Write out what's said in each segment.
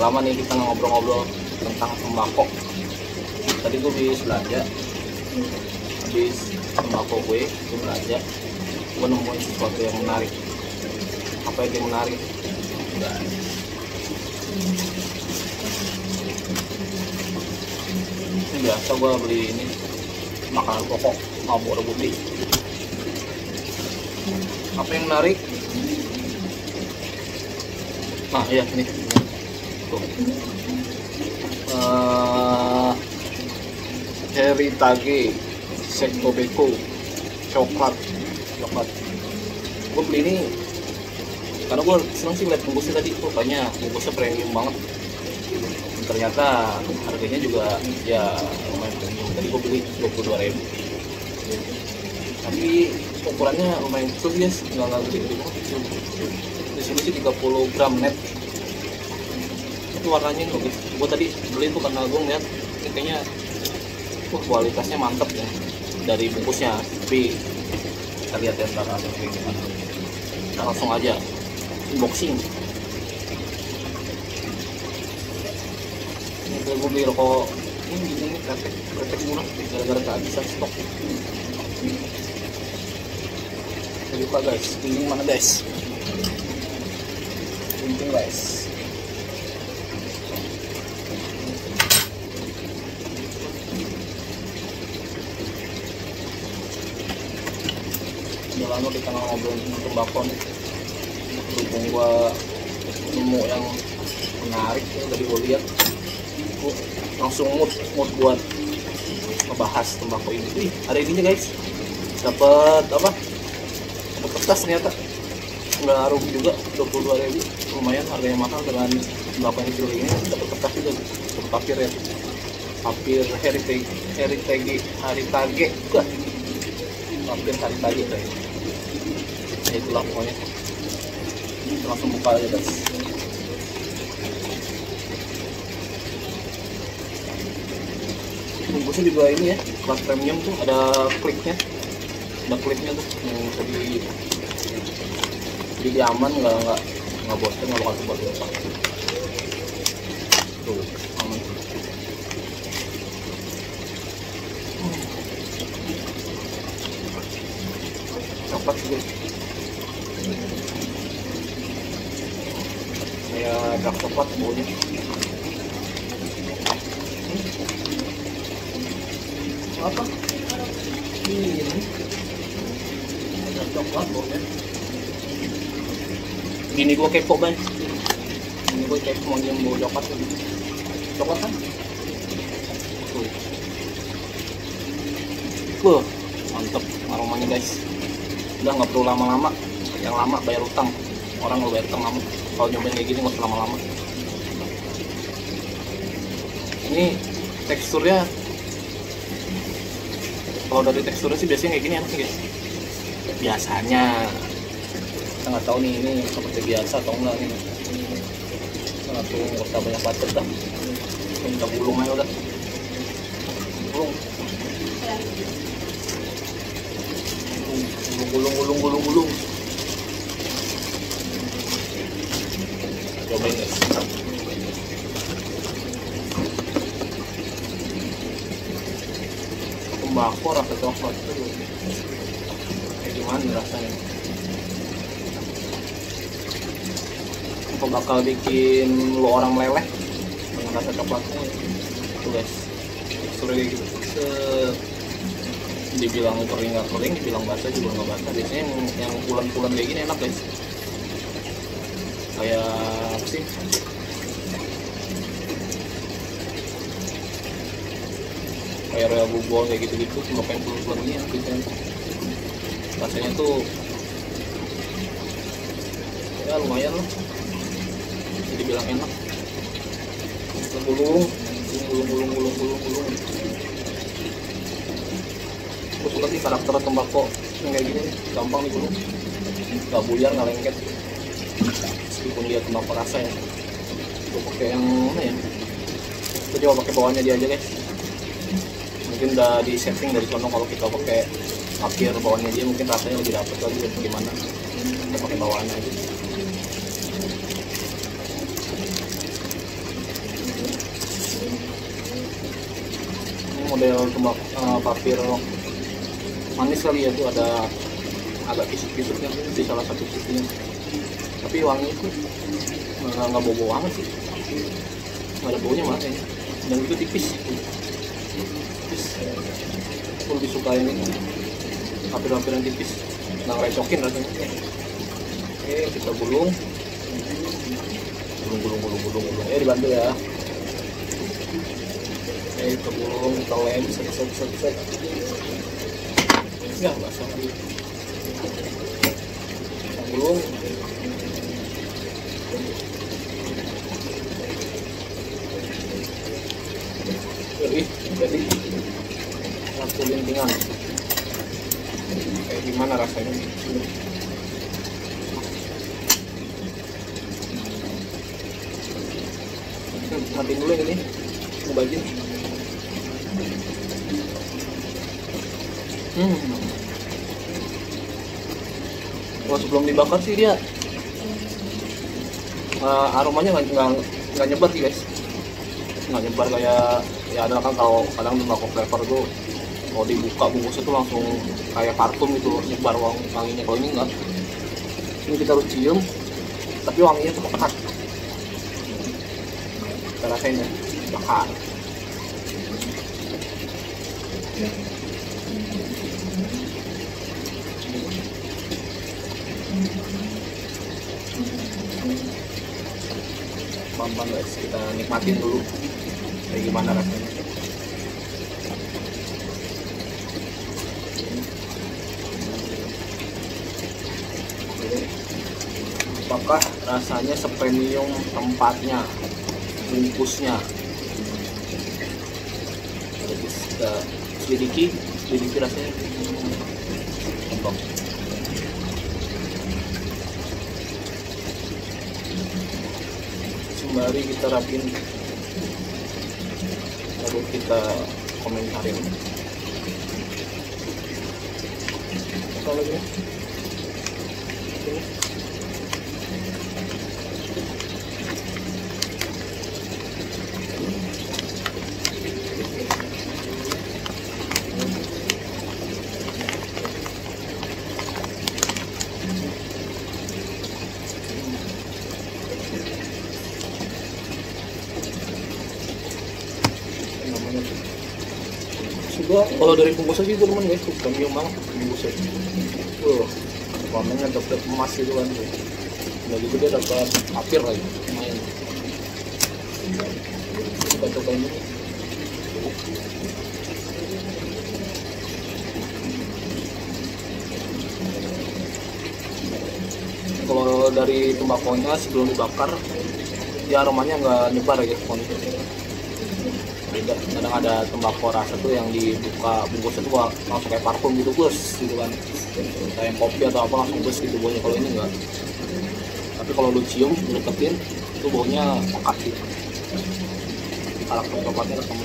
udah lama nih kita ngobrol-ngobrol tentang tembakau tadi gue habis belanja. Habis tembakau gue gue belanja. Gue nemuin sesuatu yang menarik. Apa yang menarik? Guys. ini biasa gue beli ini makanan pokok Marlboro putih apa yang menarik? Nah iya ini tuh uh, Heritage Sekto Beko coklat coklat gue beli ini karena gue seneng sih lihat bungkusnya tadi. Tuh banyak bungkusnya premium banget. Ternyata harganya juga ya lumayan premium. Tadi gue beli 22 ribu. Tapi ukurannya lumayan kecil guys. Nggak nggak gede-gede banget kecil. Di sini sih 30 gram net itu warnanya ini bagus. Gue tadi beli tuh karena gue ngeliat ini kayaknya wah kualitasnya mantep ya dari bungkusnya. Tapi kita lihat ya ada kayak gimana. Kita langsung aja unboxing. Ini gue beli rokok. Ini nih kretek kretek murah gara-gara kehabisan stok. Jangan lupa guys, gunting mana guys? Gunting guys. Udah lama kita nggak ngobrol tentang tembakau. Berhubung gua nemu yang menarik ya dari gua lihat, gua langsung mood mood buat ngebahas tembakau ini. Wih, ada ininya guys. Dapat apa? Dapat kertas ternyata. Nggak rugi juga, 22 ribu. Lumayan harganya mahal dengan tembakau yang kecil ini. Dapat kertas juga, dapat papir ya. Papir heritage, heritage, heritage, Wah, papir heritage kayaknya. Ya itulah pokoknya. Kita langsung buka aja guys. bungkusnya juga ini ya kelas premium tuh ada kliknya. Ada kliknya tuh yang tadi. Jadi dia aman nggak nggak nggak bosan nggak bakal sebab apa. Tuh aman. Coklat juga coklat baunya apa? Ini coklat baunya gini gua kepo ban ini gua kepo mau yang bau coklat. Coklat kan? Tuh. Mantep aromanya guys. Udah nggak perlu lama-lama. Yang lama bayar utang. Orang nggak bayar utang lama kalau nyobain kayak gini nggak usah lama-lama. Ini teksturnya kalau dari teksturnya sih biasanya kayak gini enak guys. Biasanya. Kita nggak tahu nih ini seperti biasa atau enggak nih. Kita nggak usah banyak bacot dah. Kita gulung aja udah. Gulung. Gulung gulung gulung gulung cobain guys tembakau coklat itu kayak gimana rasanya? Apa bakal bikin lo orang meleleh? Dengan rasa coklatnya? Tuh guys. Teksturnya kayak gitu. Set. dibilang kering nggak kering dibilang basah juga nggak basah. Biasanya yang yang pulen-pulen kayak gini enak guys kayak apa sih? Kayak royal bubon kayak gitu-gitu cuma pengen enak gitu rasanya tuh ya lumayan lah. Jadi bilang enak. Gulung gulung gulung gulung gulung gulung aku suka sih karakter tembakau yang kayak gini. Gampang nih gulung gak buyar gak lengket meskipun dia tembakau rasa ya gue pakai yang mana ya? Gue coba pakai bawahnya dia aja deh. mungkin udah di setting dari sono kalau kita pakai akhir bawahnya dia mungkin rasanya lebih dapet lagi ya gimana. Kita pakai bawahnya aja. Ini model tembak uh, papir manis kali ya tuh ada agak kisut-kisutnya di salah satu sisinya tapi wangi itu nggak nggak bau bau banget sih. Nggak ada baunya malah ya dan itu tipis. Tipis. Aku lebih suka ini. Papir-papir yang tipis. Nggak ngerecokin rasanya. Oke kita gulung. Gulung gulung gulung gulung gulung. Eh dibantu ya. Oke kita gulung kita lem set set set set. Ya basah lagi kita gulung jadi satu lintingan kayak gimana rasanya? Matiin dulu ini ngebajin hmm. Wah, sebelum dibakar sih dia uh, aromanya nggak nggak nyebar sih guys. Nggak nyebar kayak ya ada kan kalau kadang tembakau flavor tuh kalau dibuka bungkusnya tuh langsung kayak parfum gitu nyebar wang wanginya. Kalau ini enggak. Ini kita harus cium tapi wanginya tuh pekat kita rasain ya bakar. Pelan guys kita nikmatin dulu. Kayak gimana rasanya apakah rasanya sepremium tempatnya bungkusnya jadi kita selidiki selidiki rasanya Entong. sembari kita rapin lalu kita komentarin apa lagi? Ini. Juga kalau dari bungkusnya sih gue temen guys tuh premium banget bungkusnya tuh warnanya dapet emas gitu kan. Tuh udah gitu dia dapat papir lagi main. Kita coba ini kalau dari tembakonya sebelum dibakar ya aromanya nggak nyebar ya guys beda. Kadang ada tembakau rasa tuh yang dibuka bungkusnya tuh langsung kayak parfum gitu bus gitu kan. Kayak kopi atau apa langsung bus gitu baunya. Kalau ini enggak. Tapi kalau lu cium deketin itu baunya pekat gitu karakter coklatnya ketemu.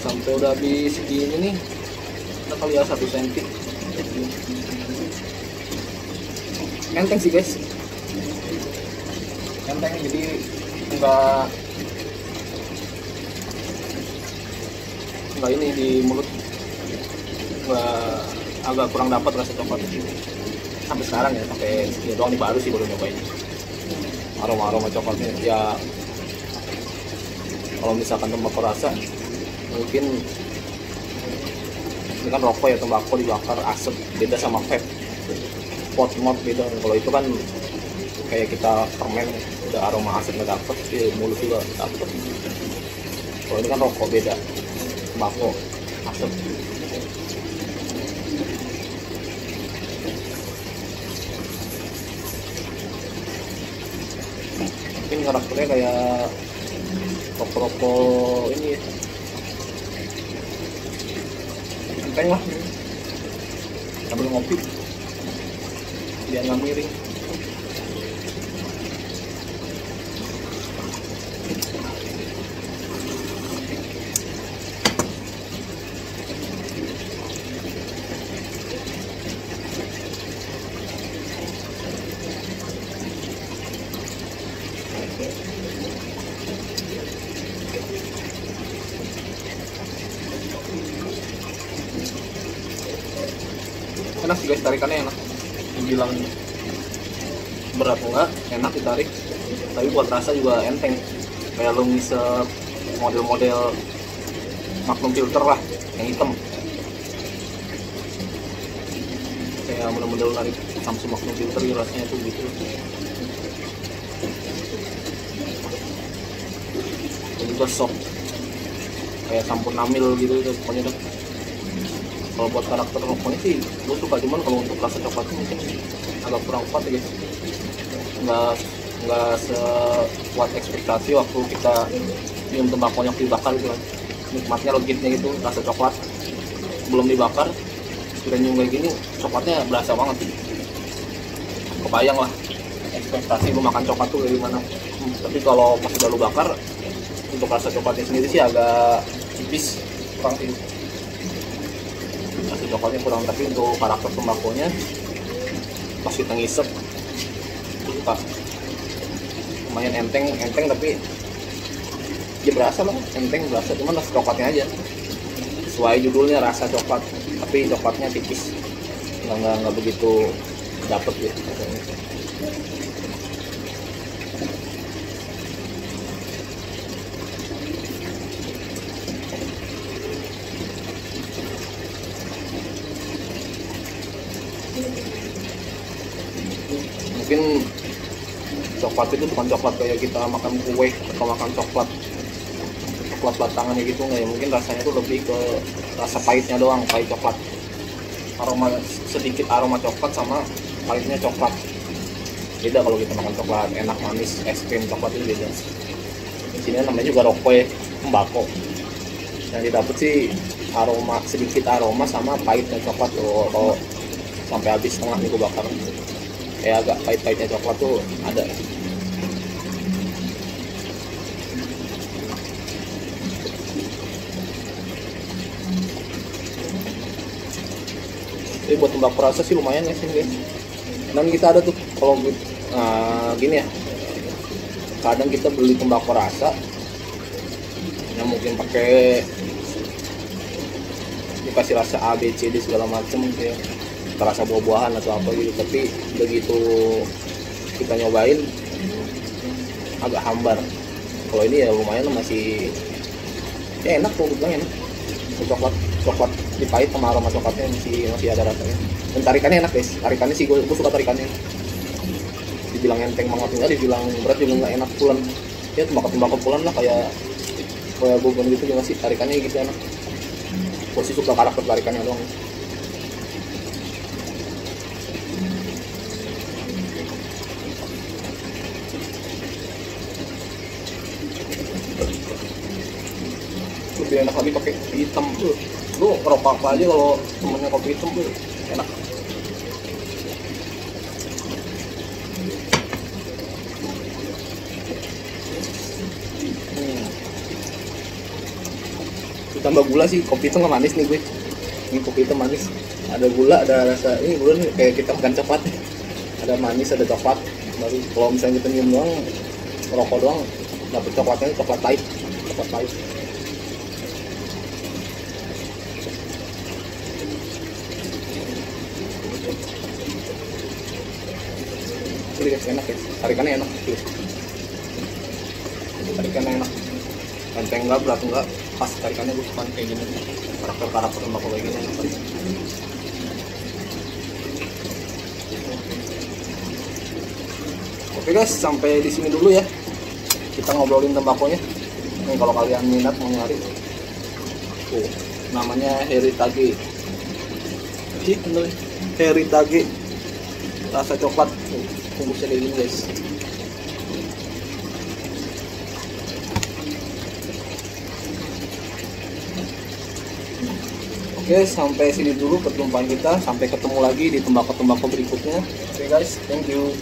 Sampai udah habis segini nih kita kali ya satu senti enteng sih guys. Enteng jadi enggak enggak ini di mulut. Enggak agak kurang dapat rasa coklat. Sampai sekarang ya sampai ya doang ini baru sih baru nyobain. Aroma aroma coklatnya. Ya kalau misalkan tembakau rasa mungkin ini kan rokok ya tembakau dibakar asap beda sama vape pot mod beda kalau itu kan kayak kita permen udah aroma asapnya dapet di mulut juga dapet. Kalau ini kan rokok beda tembakau asap. Mungkin karakternya kayak rokok-rokok ini. Enteng lah sambil ngopi biar nggak miring. Enak sih guys tarikannya enak dibilang berat enggak enak ditarik. Tapi buat rasa juga enteng. Kayak lo ngisep model-model magnum filter lah yang hitam. Kayak model-model narik Samsung magnum filter gitu rasanya tuh gitu. Dan juga soft. Kayak sampur namil gitu pokoknya tuh kalau buat karakter rokoknya sih gue suka cuman kalau untuk rasa coklatnya mungkin agak kurang kuat ya guys. Nggak nggak sekuat ekspektasi waktu kita minum tembakau yang dibakar gitu kan. Nikmatnya legitnya gitu rasa coklat. Belum dibakar sudah nyium kayak gini coklatnya berasa banget kebayang lah ekspektasi lu makan coklat tuh dari mana Hmm, tapi kalau pas udah lu bakar untuk rasa coklatnya sendiri sih agak tipis kurang sih rasa coklatnya kurang tapi untuk karakter tembakonya pas kita ngisep itu suka lumayan enteng enteng tapi ya berasa lah enteng berasa. Cuman rasa coklatnya aja. Sesuai judulnya rasa coklat. Tapi coklatnya tipis. Nggak nggak, nggak begitu dapet gitu rasanya. mungkin coklat itu bukan coklat kayak kita makan kue atau makan coklat coklat batangannya gitu nggak ya? Mungkin rasanya tuh lebih ke rasa pahitnya doang pahit coklat. Aroma sedikit aroma coklat sama pahitnya coklat. Beda kalau kita makan coklat enak manis es krim coklat itu beda. Di sini namanya juga rokok tembakau yang didapat sih aroma sedikit aroma sama pahitnya coklat tuh. Kalau sampai habis setengah nih gue bakar. Kayak agak pahit-pahitnya coklat tuh ada Jadi buat tembakau rasa sih lumayan ya sih. Dan kita ada tuh kalau nah, gini ya, kadang kita beli tembakau rasa yang mungkin pakai dikasih rasa A, B, C, D segala macem gitu ya. Rasa buah-buahan atau apa gitu tapi begitu kita nyobain agak hambar. Kalau ini ya lumayan masih ya enak kok enak coklat coklat dipahit sama aroma coklatnya masih masih ada rasanya dan tarikannya enak guys. Tarikannya sih gue, suka tarikannya. Dibilang enteng banget. Enggak dibilang berat juga nggak enak. Pulen. Ya tembakau tembakau pulen lah kayak kayak bubon gitu juga sih. Tarikannya gitu enak. Gue sih suka karakter tarikannya doang lebih enak lagi pakai kopi hitam. Tuh lu apa aja kalau temennya kopi hitam tuh enak. Hmm. ditambah gula sih kopi itu nggak manis nih gue. Ini kopi itu manis. Ada gula ada rasa ini gula nih kayak kita makan coklat. Ada manis ada coklat. Baru kalau misalnya kita minum doang rokok doang dapet coklatnya coklat pahit. Coklat pahit ini guys enak ya tarikannya enak tarikannya enak enteng enggak berat enggak pas tarikannya gue suka kayak gini karakter karakter tembakau kayak gini enak banget. Oke guys, sampai di sini dulu ya. Kita ngobrolin tembakonya. Nih kalau kalian minat mau nyari, tuh namanya Heritage. Bener. Heritage. Rasa coklat. Tuh, gini guys. Oke, sampai sini dulu perjumpaan kita. Sampai ketemu lagi di tembakau-tembakau berikutnya. Oke guys, thank you.